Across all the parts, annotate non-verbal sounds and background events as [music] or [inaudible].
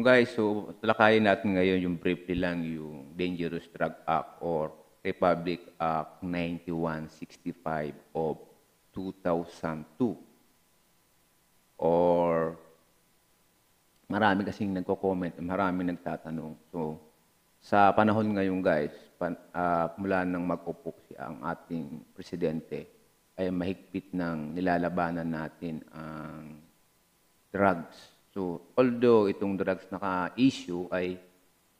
guys, so talakayin natin ngayon yung briefly lang yung Dangerous Drug Act or Republic Act 9165 of 2002. Or marami kasing nagko-comment, marami nagtatanong. So, sa panahon ngayon guys, pan, ah, mula nang mag-upok si ang ating presidente, ay mahigpit ng nilalabanan natin ang drugs. So, although itong drugs naka-issue ay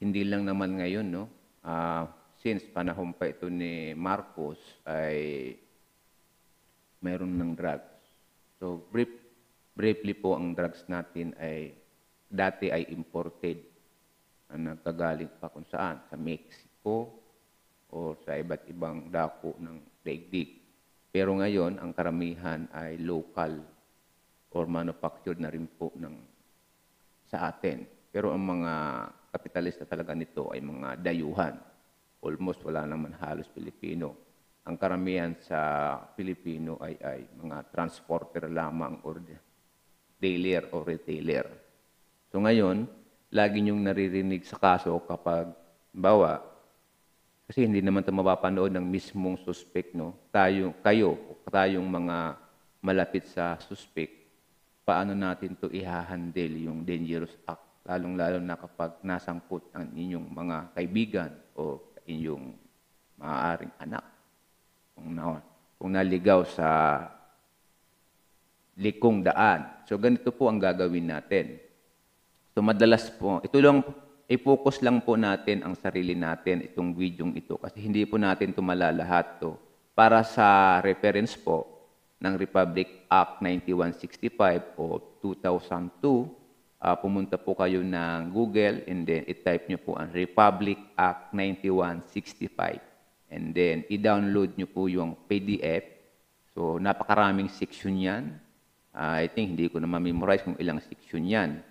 hindi lang naman ngayon, no? Ah, since panahon pa ito ni Marcos ay mayroon ng drugs. So, brief, briefly po ang drugs natin ay dati ay imported na nagkagaling pa kung saan, sa Mexico o sa iba't ibang dako ng daigdig. Pero ngayon, ang karamihan ay local or manufactured na rin po ng sa atin. Pero ang mga kapitalista talaga nito ay mga dayuhan. Almost wala naman halos Pilipino. Ang karamihan sa Pilipino ay, ay mga transporter lamang or dealer or retailer. So ngayon, lagi niyong naririnig sa kaso kapag, bawa, kasi hindi naman ito mapapanood ng mismong suspect, no? Tayo, kayo, tayong mga malapit sa suspect, paano natin to ihahandle yung dangerous act, lalong-lalo na kapag nasangkot ang inyong mga kaibigan o inyong maaaring anak. Kung, na, kung naligaw sa likong daan. So ganito po ang gagawin natin. So madalas po, ito lang, i-focus lang po natin ang sarili natin, itong video ito, kasi hindi po natin ito malalahat to. Para sa reference po ng Republic Act 9165 o 2002, uh, pumunta po kayo ng Google and then i-type nyo po ang Republic Act 9165. And then i-download nyo po yung PDF. So napakaraming section yan. Uh, I think hindi ko na ma-memorize kung ilang section yan.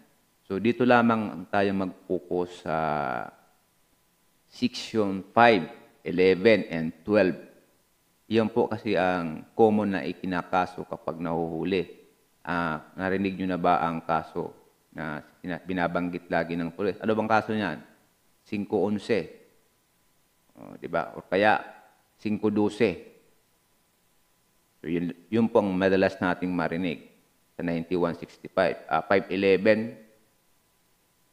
So dito lamang tayo mag-focus sa section 5, 11, and 12. Yan po kasi ang common na ikinakaso kapag nahuhuli. Ah, narinig nyo na ba ang kaso na binabanggit lagi ng pulis? Ano bang kaso niyan? 511. Oh, di ba? O kaya 512. So yun, yun po ang madalas nating marinig sa 9165. Ah, 511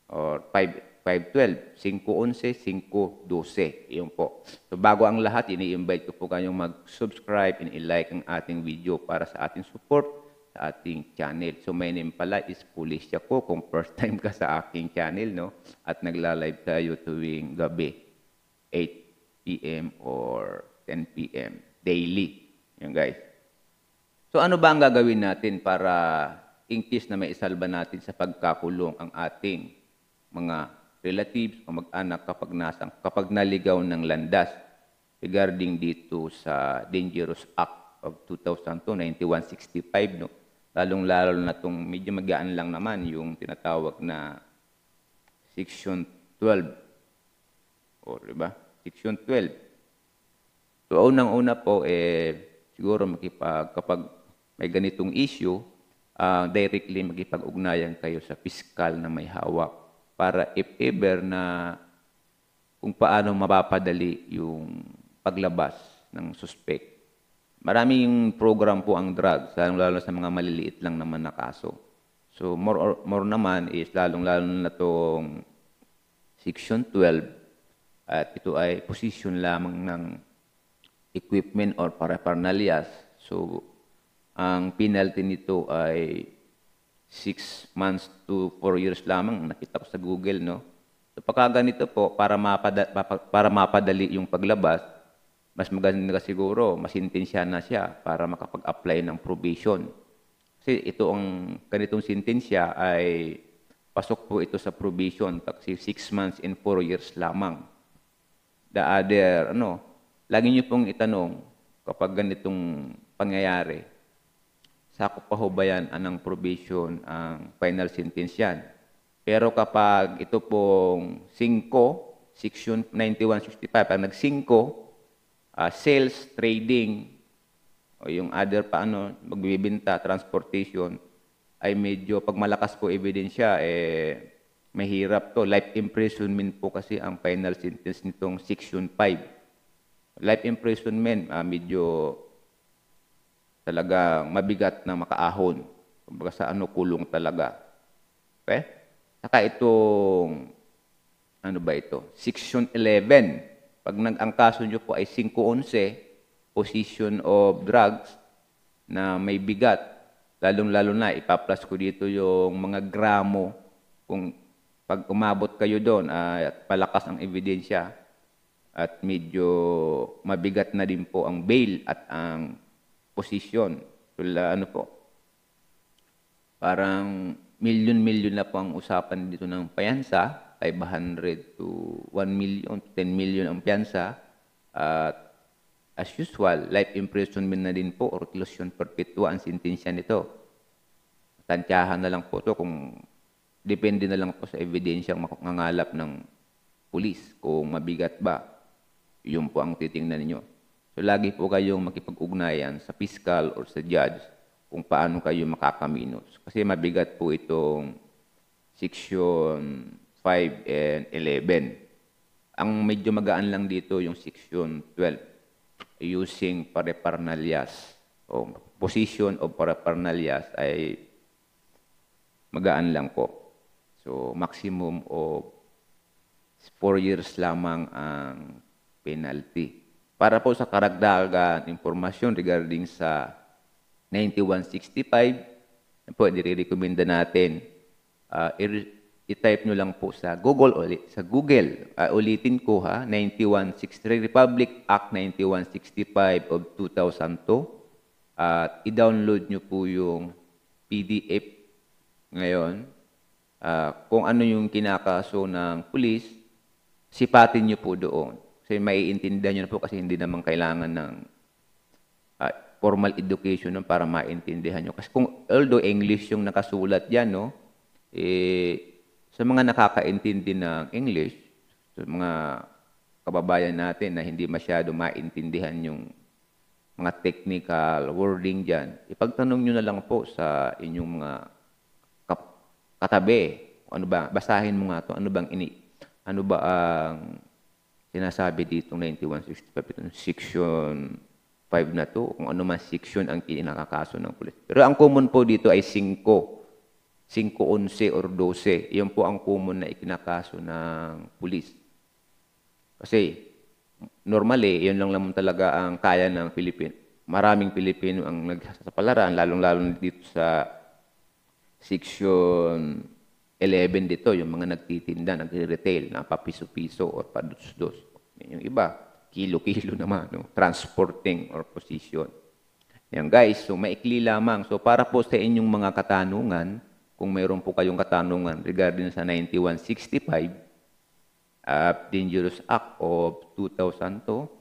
or 5, 512, 511, 512. Iyon po. So bago ang lahat, ini-invite ko po kayong mag-subscribe and i-like ang ating video para sa ating support sa ating channel. So my name pala is Pulisya ko kung first [laughs] time ka sa aking channel, no? At nagla-live tayo tuwing gabi, 8 p.m. or 10 p.m. daily. Yan guys. So ano ba ang gagawin natin para in case na may isalba natin sa pagkakulong ang ating mga relatives o mag-anak kapag nasang kapag naligaw ng landas regarding dito sa Dangerous Act of 2002 9165 no? Lalong-lalo na tong medyo magaan lang naman yung tinatawag na section 12 o di ba? Section 12 so unang-una po eh siguro makipag kapag may ganitong issue uh, directly magipag-ugnayan kayo sa piskal na may hawak para if ever na kung paano mapapadali yung paglabas ng suspect. Maraming program po ang drugs, lalong-lalo sa mga maliliit lang naman na kaso. So more, or, more naman is lalong-lalo na itong Section 12 at ito ay position lamang ng equipment or paraphernalias. So ang penalty nito ay 6 months to 4 years lamang, nakita ko sa Google, no? So pagka ganito po, para, mapada, para mapadali yung paglabas, mas maganda siguro, masintensya na siya para makapag-apply ng probation. Kasi ito ang ganitong sintensya ay pasok po ito sa probation kasi 6 months and 4 years lamang. The other, ano, lagi niyo pong itanong kapag ganitong pangyayari, sakop pa ho ba yan anang probation ang final sentence yan. Pero kapag ito pong 5, section 9165, pag nag-5, uh, sales, trading, o yung other pa ano, magbibinta, transportation, ay medyo, pag malakas po ebidensya, eh, mahirap to. Life imprisonment po kasi ang final sentence nitong Section 5. Life imprisonment, ah, medyo talagang mabigat na makaahon. Kumbaga sa ano, kulong talaga. Okay? Saka itong, ano ba ito? Section 11. Pag nag, ang kaso nyo po ay 511, possession of drugs na may bigat, lalong-lalo na, ipaplas ko dito yung mga gramo. Kung pag umabot kayo doon ah, at palakas ang ebidensya, at medyo mabigat na din po ang bail at ang posisyon. Tula, ano po, parang milyon-milyon na po ang usapan dito ng payansa, 500 to 1 million, 10 million ang piyansa. At as usual, life imprisonment na din po or reclusion perpetua ang sintensya nito. Tantyahan na lang po to kung depende na lang po sa ebidensyang mangangalap ng pulis kung mabigat ba. Yun po ang titingnan ninyo. So lagi po kayong makipag-ugnayan sa fiscal or sa judge kung paano kayo makakaminos. Kasi mabigat po itong section 5 and 11. Ang medyo magaan lang dito yung section 12 using paraphernalia o position of paraphernalia ay magaan lang po. So maximum of 4 years lamang ang penalty. Para po sa karagdagan impormasyon regarding sa 9165, po, nire-recommenda natin, uh, i-type nyo lang po sa Google ulit, sa Google. Uh, ulitin ko ha, 9163 Republic Act 9165 of 2002. At uh, i-download nyo po yung PDF ngayon. Uh, kung ano yung kinakaso ng pulis, sipatin nyo po doon. Kasi maiintindihan nyo na po kasi hindi naman kailangan ng uh, formal education nun para maintindihan nyo. Kasi kung although English yung nakasulat yan, no, eh, sa mga nakakaintindi ng English, sa mga kababayan natin na hindi masyado maintindihan yung mga technical wording dyan, ipagtanong nyo na lang po sa inyong mga katabi. Ano ba? Basahin mo nga to. Ano bang ini ano ba ang sinasabi dito 9165 itong section 5 na to, kung ano man section ang kinakakaso ng pulis. Pero ang common po dito ay 5. 5, 11 or 12. Yan po ang common na ikinakaso ng pulis. Kasi normally, yun lang naman talaga ang kaya ng Pilipino. Maraming Pilipino ang nagsasapalaran, lalong-lalo dito sa section 11 dito, yung mga nagtitinda, nagre-retail, na papiso-piso or padus-dos. Yung iba, kilo-kilo [laughs] naman, no? transporting or position. Yan guys, so maikli lamang. So para po sa inyong mga katanungan, kung mayroon po kayong katanungan regarding sa 9165, uh, Dangerous Act of 2002,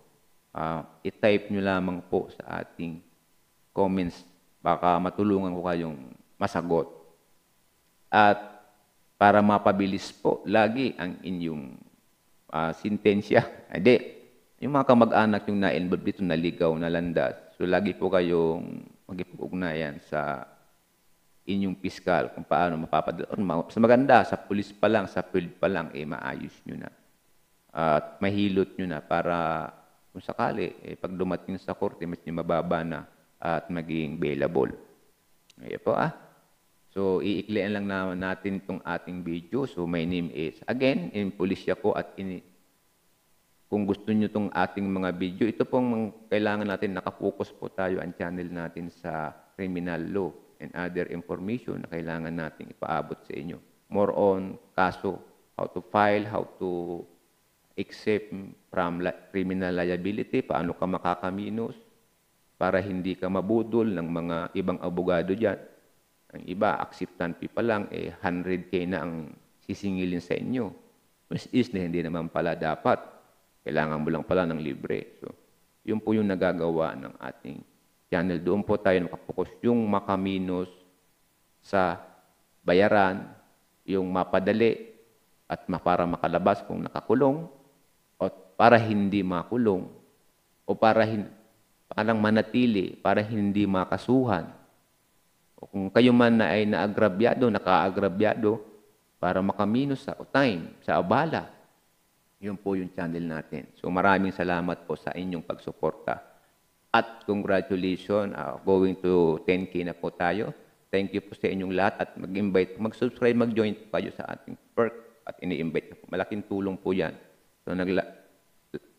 uh, i-type nyo lamang po sa ating comments. Baka matulungan ko kayong masagot. At para mapabilis po lagi ang inyong uh, sintensya. [laughs] Hindi. Yung mga kamag-anak yung na-involve dito, naligaw, nalandas. So, lagi po kayong magipag-ugnayan sa inyong piskal kung paano mapapadala. Sa maganda, sa pulis pa lang, sa field pa lang, eh, maayos nyo na. At mahilot nyo na para kung sakali, eh, pag dumating sa korte, mas nyo mababa na at maging bailable. Ngayon po ah. So, iiklian lang naman natin itong ating video. So, my name is, again, in Pulisya ko at in, kung gusto nyo itong ating mga video, ito pong kailangan natin, nakapokus po tayo ang channel natin sa criminal law and other information na kailangan natin ipaabot sa inyo. More on kaso, how to file, how to accept from criminal liability, paano ka makakaminos, para hindi ka mabudol ng mga ibang abogado dyan ang iba, acceptant fee pa lang, eh, 100K na ang sisingilin sa inyo. Mas is na hindi naman pala dapat. Kailangan mo lang pala ng libre. So, yun po yung nagagawa ng ating channel. Doon po tayo nakapokus yung makaminos sa bayaran, yung mapadali at para makalabas kung nakakulong o para hindi makulong o para hin parang manatili, para hindi makasuhan o kung kayo man na ay naagrabyado, nakaagrabyado, para makaminos sa time, sa abala. Yun po yung channel natin. So maraming salamat po sa inyong pagsuporta. At congratulations, uh, going to 10K na po tayo. Thank you po sa inyong lahat at mag-invite, mag-subscribe, mag-join po kayo sa ating perk at ini-invite po. Malaking tulong po yan. So nagla-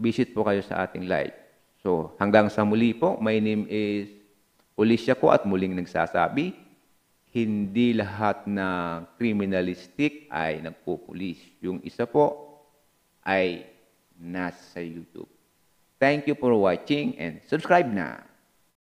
visit po kayo sa ating live. So hanggang sa muli po, my name is Ulisya ko at muling nagsasabi, hindi lahat na criminalistic ay nagpupulis. Yung isa po ay nasa YouTube. Thank you for watching and subscribe na.